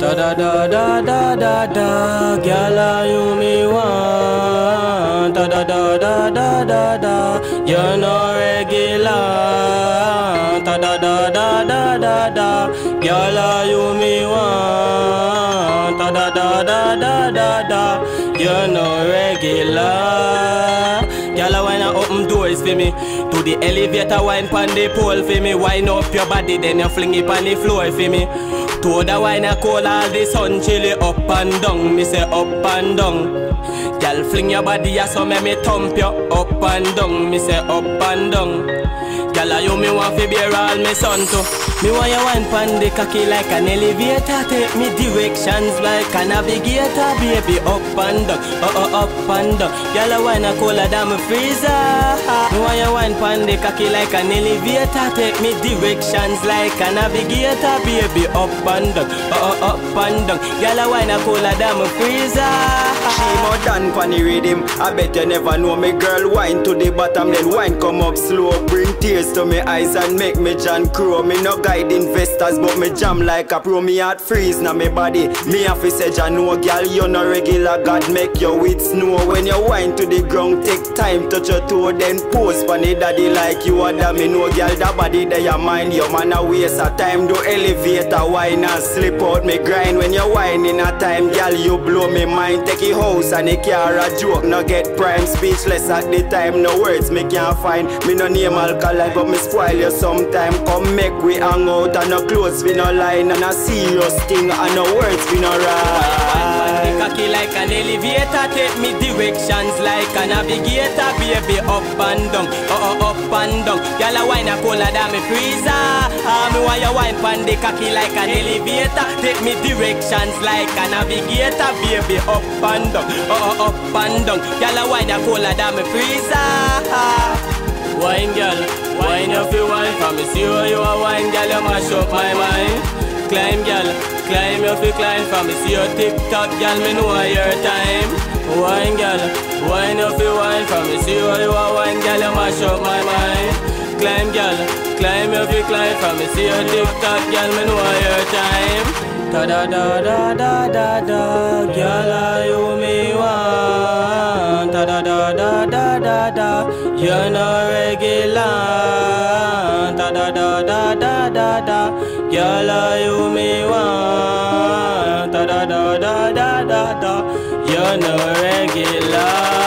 Da da da da da da da, are you me want? Da da da da da da da, you're no regular. Da da da da da da da, are you me want? Da da da da da da da, you're no regular. Wanna for me. To the elevator, wine pan the pole for me. Wine up your body, then you fling it on the floor for me. To the wine, I call all the sun chilly up and down. Me say up and down. Girl, fling your body, so me me thump you up and down. Me say up and down. Girl, you me want fi bear all me son too. Me want you wine pan the cocky like an elevator. Take me directions like a navigator, baby. Up and down, oh oh up and down. Girl, I wine a than me freezer. Me want you wine pan the cocky like an elevator. Take me directions like a navigator, baby. Up and down, oh oh up and down. Girl, I wine a colder than me freezer. Than funny rhythm. I bet you never know me girl wine to the bottom, then wine come up slow. Bring tears to me eyes and make me John Crow. Me no guide investors, but me jam like a pro. Me heart freeze now me body. Me to say, ya know, girl, you no regular. God make your with snow. When you wine to the ground, take time, touch your toe, then pose the daddy like you are that me know, girl. That body there, your mind, your man a waste of time. Do elevator, wine and slip out me grind. When you wine in a time, girl, you blow me mind. Take it house and it car a joke. No get prime speechless at the time. No words me can't find. Me no name alkaline, but me spoil you sometime. Come make we hang out and no clothes we no line and a serious thing and no words we no The cocky like an elevator, take me directions like a navigator, baby up and down, oh oh up and down. Girl a wine a colder than me freezer. Ah, me want you wine pan the cocky like an elevator, take me directions like a navigator, baby up and down, oh oh up and down. Girl a wine a colder than me freezer. Wine girl, wine if you wine for me, see how you a wine, girl you mash up my mind. Climb, girl, climb you climb for me. See your tick tock, girl, me know your time. Wine, girl, wine you wine for me. See how you a wine, girl, you mash up my mind. Climb, girl, climb you climb for me. See your tick tock, girl, me know your time. Da da da da da da da, girl, you me want? Da da da da da da da, you're no regular. Da da da da da da da, girl, are you me want? Da da da da da da da, you're no regular.